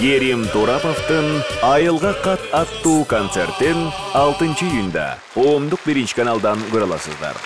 Керим Тураповдун Айылга кат аттуу концертин 6 июнда Коомдук биринчи каналдан көрө аласыздар.